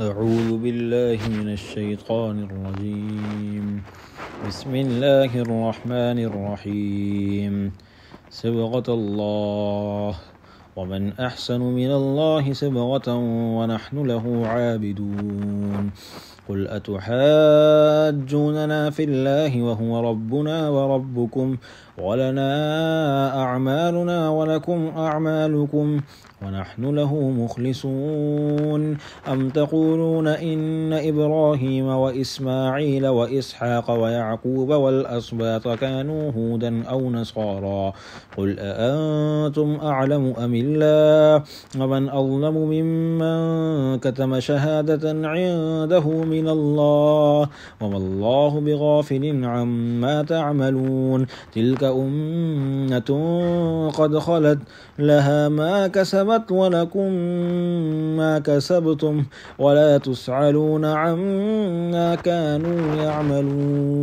أعوذ بالله من الشيطان الرجيم. بسم الله الرحمن الرحيم. سبغة الله. ومن أحسن من الله سبغة ونحن له عابدون. قل أتحاجوننا في الله وهو ربنا وربكم ولنا أعمالنا ولكم أعمالكم ونحن له مخلصون. أم تقولون إن إبراهيم وإسماعيل وإسحاق ويعقوب والأسباط كانوا هودا أو نصارى قل أأنتم أعلم أم الله ومن أظلم ممن كتم شهادة عنده من الله وما الله بغافل عما تعملون. تلك أمة قد خلت لها ما كسبت ولكم ما كسبتم ولا تسعلون عما كانوا يعملون.